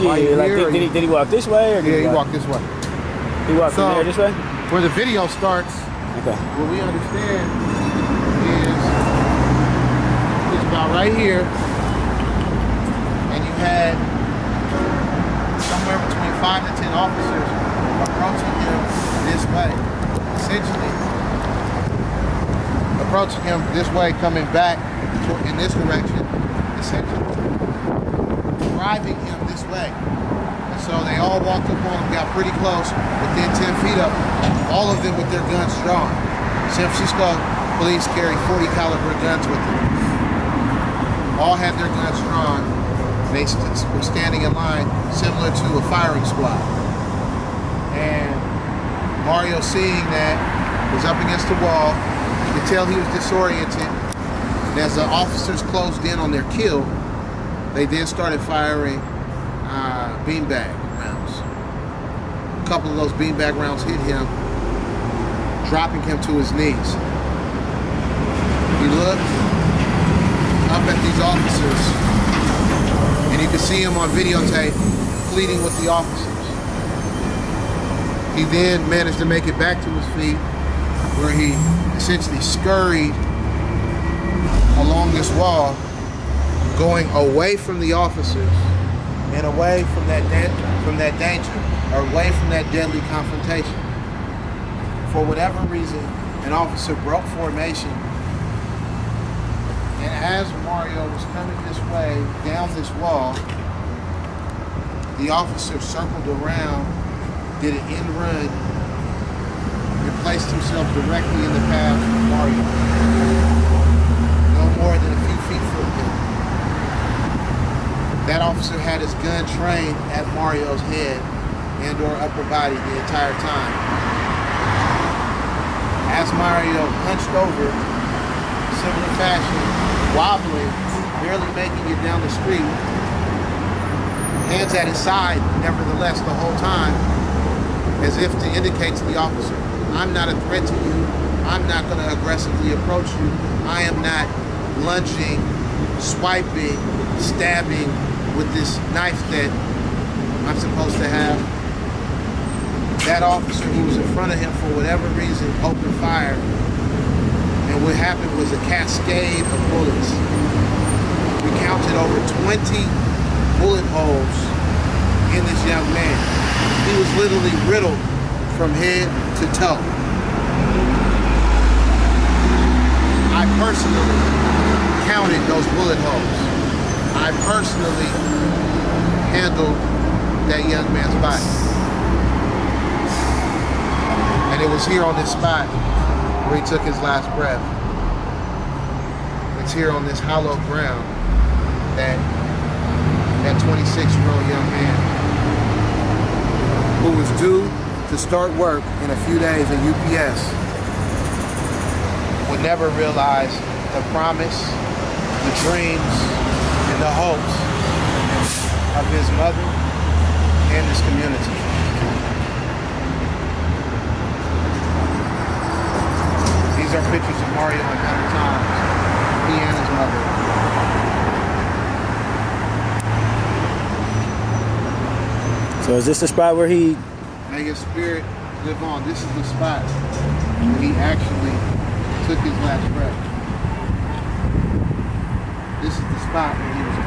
Yeah, like here did, did he did he walk this way or did Yeah, he he walk, walked this way. he walked So- from there this way? Where the video starts, Okay. what we understand is it's about right here, and you had somewhere between five to ten officers approaching him this way, essentially approaching him this way, coming back in this direction, essentially driving him this way. And so they all walked up on him, got pretty close, within 10 feet of him, all of them with their guns drawn. San Francisco police carry 40 caliber guns with them. All had their guns drawn. They were standing in line similar to a firing squad. And Mario seeing that was up against the wall. You could tell he was disoriented. And as the officers closed in on their kill, they then started firing uh, beanbag rounds. A couple of those beanbag rounds hit him, dropping him to his knees. He looked up at these officers, and you can see him on videotape pleading with the officers. He then managed to make it back to his feet, where he essentially scurried along this wall going away from the officers and away from that from that danger or away from that deadly confrontation. For whatever reason, an officer broke formation, and as Mario was coming this way down this wall, the officer circled around, did an end run, and placed himself directly in the path of Mario. No more than a few feet from him. That officer had his gun trained at Mario's head and or upper body the entire time. As Mario hunched over, similar fashion, wobbling, barely making it down the street, hands at his side, nevertheless, the whole time, as if to indicate to the officer, I'm not a threat to you. I'm not going to aggressively approach you. I am not lunging, swiping, stabbing with this knife that I'm supposed to have. That officer who was in front of him, for whatever reason, opened fire. And what happened was a cascade of bullets. We counted over 20 bullet holes in this young man. He was literally riddled from head to toe. I personally counted those bullet holes. I personally handled that young man's body. And it was here on this spot where he took his last breath. It's here on this hollow ground that that 26-year-old young man who was due to start work in a few days at UPS would never realize the promise, the dreams, and the hopes of his mother and his community. These are pictures of Mario in better times. He and his mother. So is this the spot where he May his spirit live on. This is the spot where he actually took his last breath. This is the spot where he was